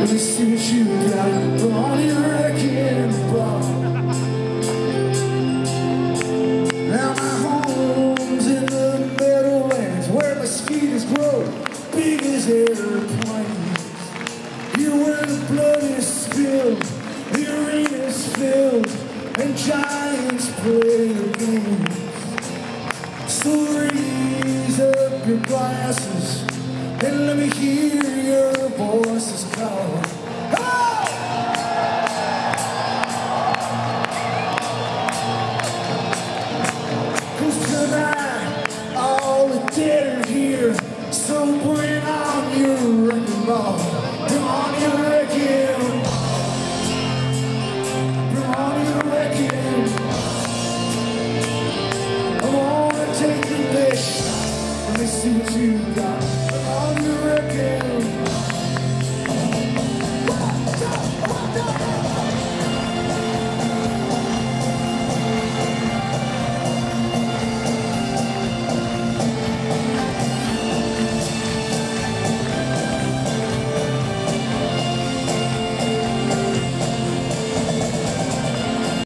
What you got on your wrecking ball. Now my home's in the Meadowlands where mosquitoes grow big as airplanes. Here where the blood is spilled, the arena's filled, and giants play the games. So raise up your glasses and let me hear your voices so bring on your wrecking ball. Bring on your wrecking. Bring on your wrecking. I wanna take. Let me see what you got.